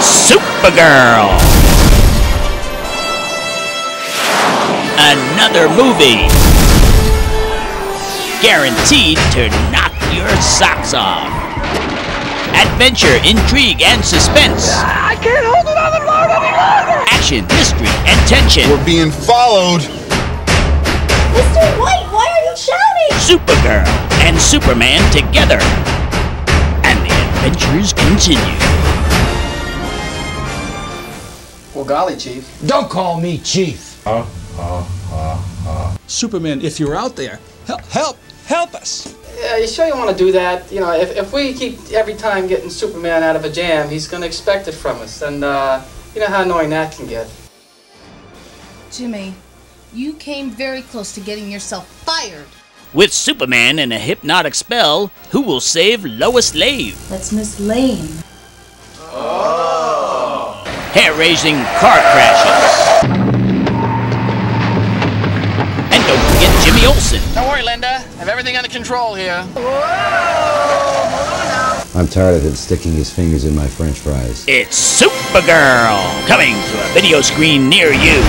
Supergirl. Another movie. Guaranteed to knock your socks off. Adventure, intrigue, and suspense. I can't hold it on the road any longer! Action, mystery, and tension. We're being followed. Mr. White, why are you shouting? Supergirl and Superman together. And the adventures continue. Well, golly, Chief. Don't call me Chief. Superman, if you're out there, help, help, help us. Yeah, you sure you want to do that? You know, if, if we keep every time getting Superman out of a jam, he's going to expect it from us. And, uh, you know how annoying that can get. Jimmy, you came very close to getting yourself fired. With Superman and a hypnotic spell, who will save Lois Lave? That's Miss Lane. Hair-raising car crashes. And don't forget Jimmy Olsen. Don't worry, Linda. I have everything under control here. I'm tired of him sticking his fingers in my french fries. It's Supergirl coming to a video screen near you.